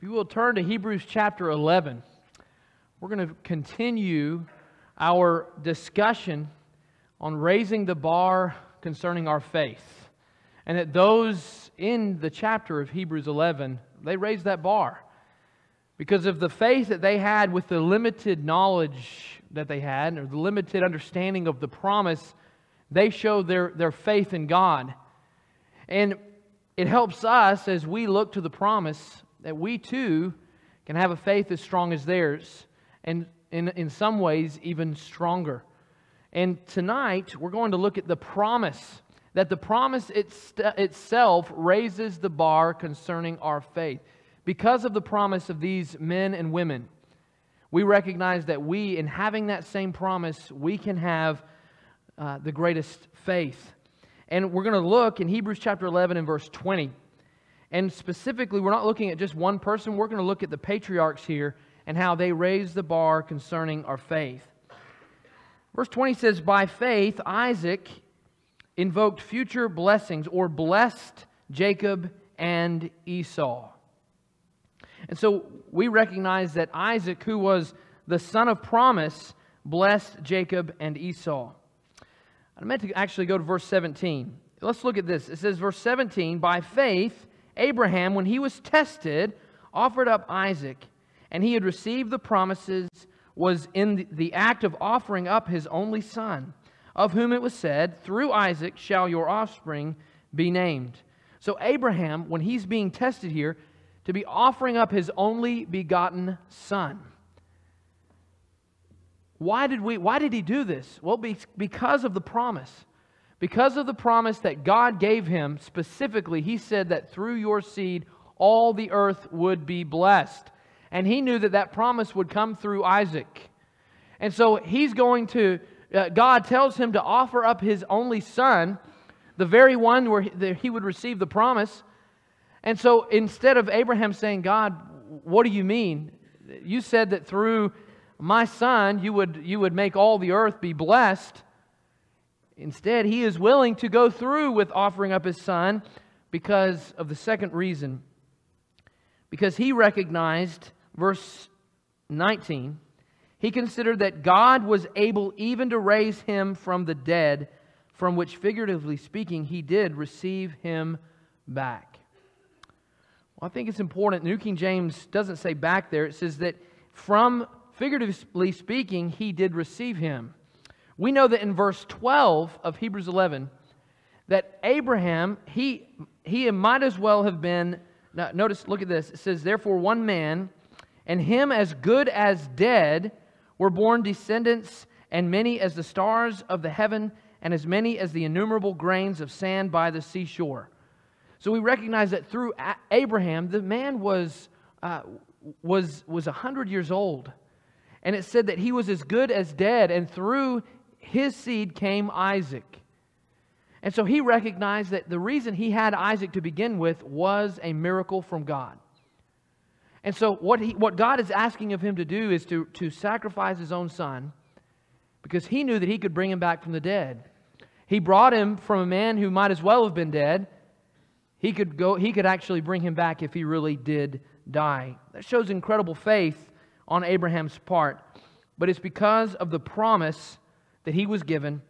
If you will turn to Hebrews chapter 11, we're going to continue our discussion on raising the bar concerning our faith. And that those in the chapter of Hebrews 11, they raised that bar because of the faith that they had with the limited knowledge that they had, or the limited understanding of the promise, they showed their, their faith in God. And it helps us as we look to the promise that we too can have a faith as strong as theirs, and in, in some ways, even stronger. And tonight, we're going to look at the promise, that the promise it's, itself raises the bar concerning our faith. Because of the promise of these men and women, we recognize that we, in having that same promise, we can have uh, the greatest faith. And we're going to look in Hebrews chapter 11 and verse 20. And specifically, we're not looking at just one person, we're going to look at the patriarchs here and how they raised the bar concerning our faith. Verse 20 says, By faith, Isaac invoked future blessings or blessed Jacob and Esau. And so we recognize that Isaac, who was the son of promise, blessed Jacob and Esau. I meant to actually go to verse 17. Let's look at this. It says, verse 17, By faith, Abraham, when he was tested, offered up Isaac, and he had received the promises, was in the act of offering up his only son, of whom it was said, Through Isaac shall your offspring be named. So, Abraham, when he's being tested here, to be offering up his only begotten son. Why did, we, why did he do this? Well, because of the promise. Because of the promise that God gave him, specifically, he said that through your seed all the earth would be blessed. And he knew that that promise would come through Isaac. And so he's going to, uh, God tells him to offer up his only son, the very one where he, he would receive the promise. And so instead of Abraham saying, God, what do you mean? You said that through my son you would, you would make all the earth be blessed. Instead, he is willing to go through with offering up his son because of the second reason. Because he recognized, verse 19, he considered that God was able even to raise him from the dead, from which, figuratively speaking, he did receive him back. Well, I think it's important. New King James doesn't say back there, it says that from, figuratively speaking, he did receive him. We know that in verse 12 of Hebrews 11, that Abraham, he, he might as well have been, now notice, look at this. It says, Therefore, one man, and him as good as dead, were born descendants, and many as the stars of the heaven, and as many as the innumerable grains of sand by the seashore. So we recognize that through Abraham, the man was, uh, was, was 100 years old. And it said that he was as good as dead, and through his seed came Isaac. And so he recognized that the reason he had Isaac to begin with was a miracle from God. And so what, he, what God is asking of him to do is to, to sacrifice his own son because he knew that he could bring him back from the dead. He brought him from a man who might as well have been dead. He could, go, he could actually bring him back if he really did die. That shows incredible faith on Abraham's part. But it's because of the promise that he was given.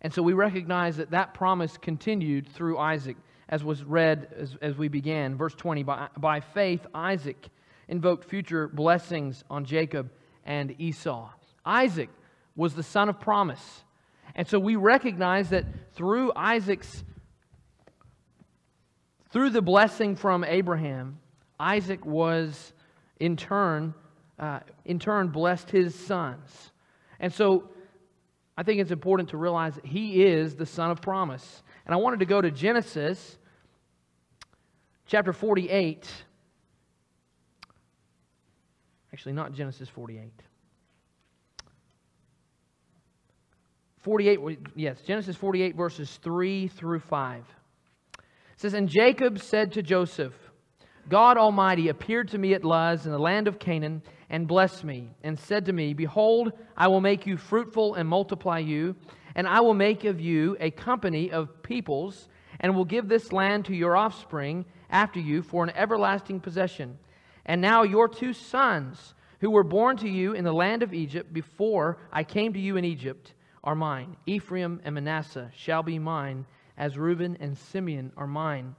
And so we recognize that that promise continued through Isaac, as was read as, as we began. Verse 20 by, by faith, Isaac invoked future blessings on Jacob and Esau. Isaac was the son of promise. And so we recognize that through Isaac's through the blessing from Abraham, Isaac was in turn uh, in turn blessed his sons. And so I think it's important to realize that he is the son of promise. And I wanted to go to Genesis chapter 48. Actually, not Genesis 48. 48, yes, Genesis 48, verses 3 through 5. It says, And Jacob said to Joseph, God Almighty appeared to me at Luz in the land of Canaan and blessed me, and said to me, Behold, I will make you fruitful and multiply you, and I will make of you a company of peoples, and will give this land to your offspring after you for an everlasting possession. And now your two sons, who were born to you in the land of Egypt before I came to you in Egypt, are mine. Ephraim and Manasseh shall be mine, as Reuben and Simeon are mine.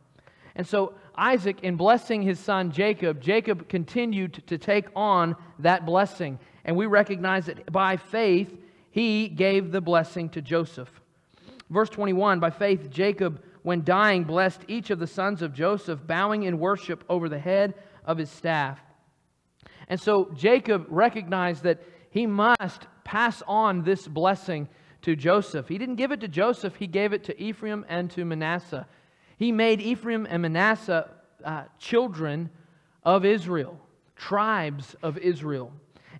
And so Isaac, in blessing his son Jacob, Jacob continued to take on that blessing. And we recognize that by faith, he gave the blessing to Joseph. Verse 21 By faith, Jacob, when dying, blessed each of the sons of Joseph, bowing in worship over the head of his staff. And so Jacob recognized that he must pass on this blessing to Joseph. He didn't give it to Joseph, he gave it to Ephraim and to Manasseh. He made Ephraim and Manasseh uh, children of Israel, tribes of Israel.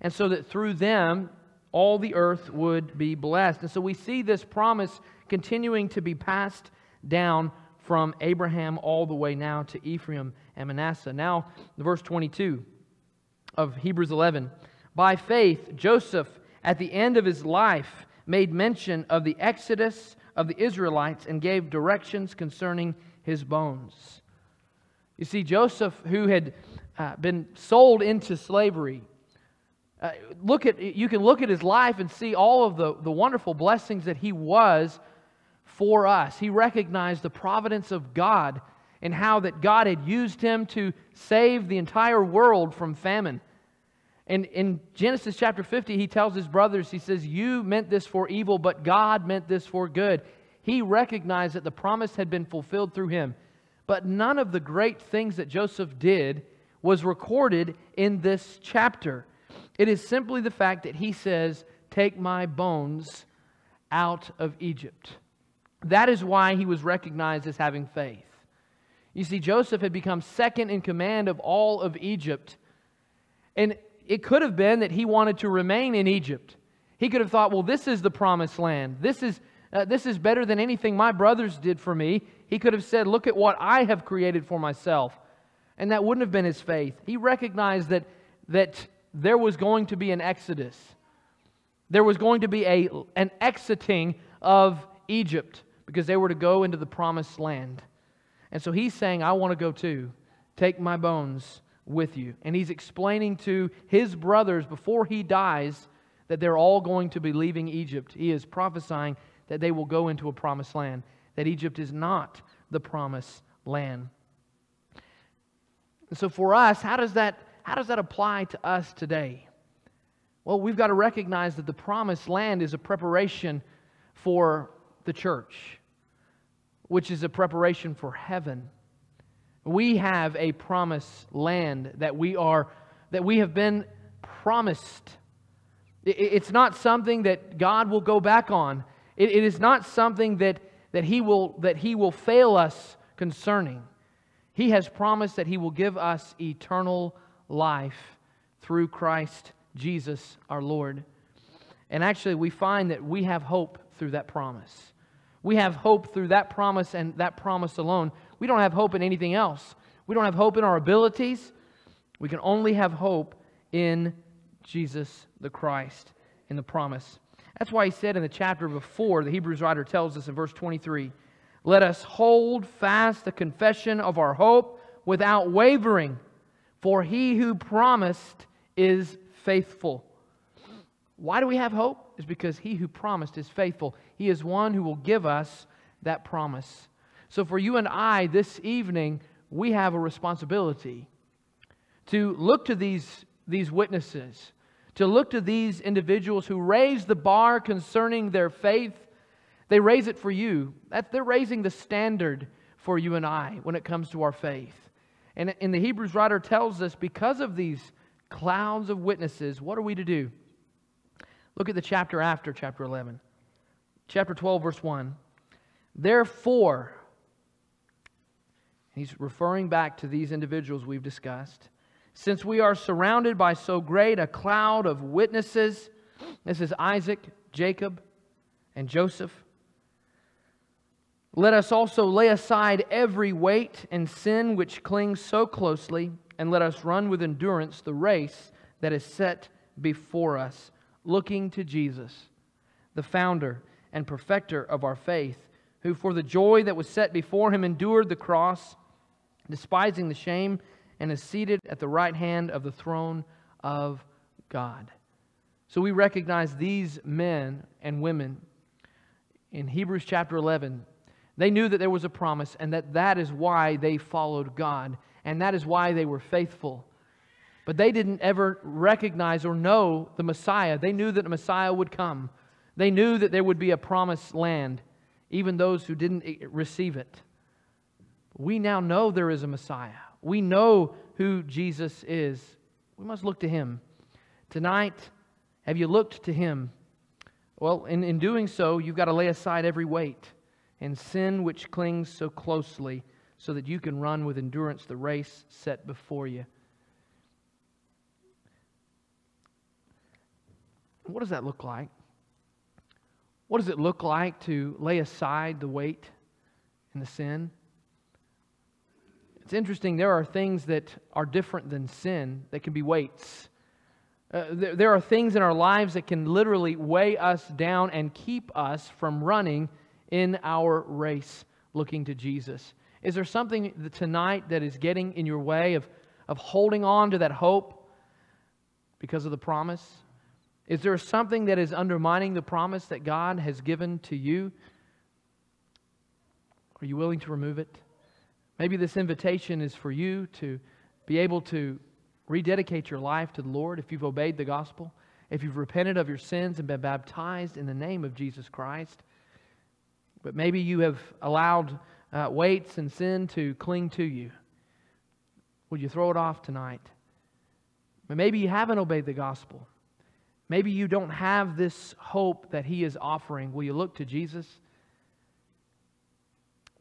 And so that through them, all the earth would be blessed. And so we see this promise continuing to be passed down from Abraham all the way now to Ephraim and Manasseh. Now, verse 22 of Hebrews 11. By faith, Joseph, at the end of his life, made mention of the exodus of the Israelites and gave directions concerning his bones. You see, Joseph, who had uh, been sold into slavery, uh, look at, you can look at his life and see all of the, the wonderful blessings that he was for us. He recognized the providence of God and how that God had used him to save the entire world from famine. And in Genesis chapter 50, he tells his brothers, he says, You meant this for evil, but God meant this for good. He recognized that the promise had been fulfilled through him. But none of the great things that Joseph did was recorded in this chapter. It is simply the fact that he says, Take my bones out of Egypt. That is why he was recognized as having faith. You see, Joseph had become second in command of all of Egypt. And it could have been that he wanted to remain in Egypt. He could have thought, well, this is the promised land. This is, uh, this is better than anything my brothers did for me. He could have said, look at what I have created for myself. And that wouldn't have been his faith. He recognized that, that there was going to be an exodus, there was going to be a, an exiting of Egypt because they were to go into the promised land. And so he's saying, I want to go too. Take my bones with you. And he's explaining to his brothers before he dies that they're all going to be leaving Egypt. He is prophesying that they will go into a promised land, that Egypt is not the promised land. And so for us, how does that, how does that apply to us today? Well, we've got to recognize that the promised land is a preparation for the church, which is a preparation for heaven. We have a promised land that we are that we have been promised. It's not something that God will go back on. It is not something that, that, he will, that He will fail us concerning. He has promised that He will give us eternal life through Christ Jesus our Lord. And actually, we find that we have hope through that promise. We have hope through that promise and that promise alone. We don't have hope in anything else. We don't have hope in our abilities. We can only have hope in Jesus the Christ, in the promise. That's why he said in the chapter before, the Hebrews writer tells us in verse 23 Let us hold fast the confession of our hope without wavering, for he who promised is faithful. Why do we have hope? Is because he who promised is faithful. He is one who will give us that promise. So, for you and I this evening, we have a responsibility to look to these, these witnesses, to look to these individuals who raise the bar concerning their faith. They raise it for you. They're raising the standard for you and I when it comes to our faith. And in the Hebrews writer tells us because of these clouds of witnesses, what are we to do? Look at the chapter after chapter 11. Chapter 12, verse 1. Therefore, he's referring back to these individuals we've discussed. Since we are surrounded by so great a cloud of witnesses, this is Isaac, Jacob, and Joseph. Let us also lay aside every weight and sin which clings so closely, and let us run with endurance the race that is set before us, looking to Jesus, the founder and perfecter of our faith who for the joy that was set before him endured the cross, despising the shame, and is seated at the right hand of the throne of God. So we recognize these men and women in Hebrews chapter 11. They knew that there was a promise and that that is why they followed God and that is why they were faithful. But they didn't ever recognize or know the Messiah. They knew that the Messiah would come. They knew that there would be a promised land, even those who didn't receive it. We now know there is a Messiah. We know who Jesus is. We must look to him. Tonight, have you looked to him? Well, in, in doing so, you've got to lay aside every weight and sin which clings so closely so that you can run with endurance the race set before you. What does that look like? What does it look like to lay aside the weight and the sin? It's interesting, there are things that are different than sin that can be weights. Uh, there, there are things in our lives that can literally weigh us down and keep us from running in our race looking to Jesus. Is there something tonight that is getting in your way of, of holding on to that hope because of the promise? Is there something that is undermining the promise that God has given to you? Are you willing to remove it? Maybe this invitation is for you to be able to rededicate your life to the Lord if you've obeyed the gospel, if you've repented of your sins and been baptized in the name of Jesus Christ. But maybe you have allowed uh, weights and sin to cling to you. Would you throw it off tonight? But maybe you haven't obeyed the gospel. Maybe you don't have this hope that He is offering. Will you look to Jesus?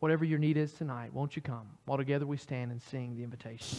Whatever your need is tonight, won't you come? While together we stand and sing the invitation.